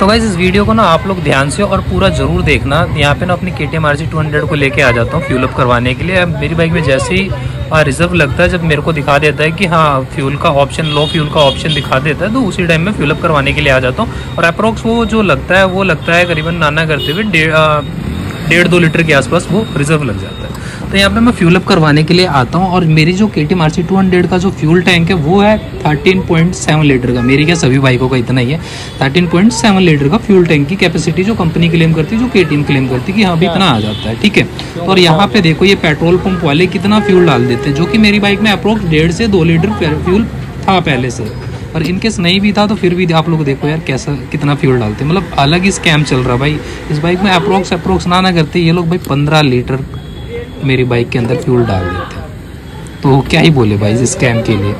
तो गाइज़ इस वीडियो को ना आप लोग ध्यान से और पूरा ज़रूर देखना। यहाँ पे ना अपनी K T M R G two hundred को लेके आ जाता हूँ फ्यूल अप करवाने के लिए। अब मेरी बाइक में जैसे ही रिज़र्व लगता है, जब मेरे को दिखा देता है कि हाँ फ्यूल का ऑप्शन लो फ्यूल का ऑप्शन दिखा देता है तो उसी टाइम में फ्यूल अप करवाने के लिए आ जाता हूँ। और अप्रोक्स वो जो लगता है, वो लगता है करीबन नाना करते हुए डेढ़ डेढ़ दो लीटर के आसपास वो रिज़र्व लग जाता है। तो यहाँ पे मैं फ्यूल अप करवाने के लिए आता हूँ और मेरी जो K T M to hundred का जो फ्यूल टैंक है वो है थर्टीन पॉइंट सेवन लीटर का। मेरी क्या सभी बाइकों का इतना ही है। थर्टीन पॉइंट सेवन लीटर का फ्यूल टैंक की कैपेसिटी जो कंपनी क्लेम करती है जो के टी एम क्लेम करती है कि हाँ भी इतना आ जाता है ठीक है? तो और यहाँ पे देखो ये पेट्रोल पंप वाले कितना फ्यूल डाल देते हैं जो कि मेरी बाइक में अप्रोक्स डेढ़ से दो लीटर फ्यूल था पहले से। और इनकेस नहीं भी था तो फिर भी आप लोग देखो यार कैसा कितना फ्यूल डालते हैं। मतलब अलग ही स्कैम चल रहा भाई। इस बाइक में अप्रोक्स अप्रोक्स ना ना करते ये लोग भाई पंद्रह लीटर मेरी बाइक के अंदर फ्यूल डाल देते तो क्या ही बोले भाई इस स्कैम के लिए?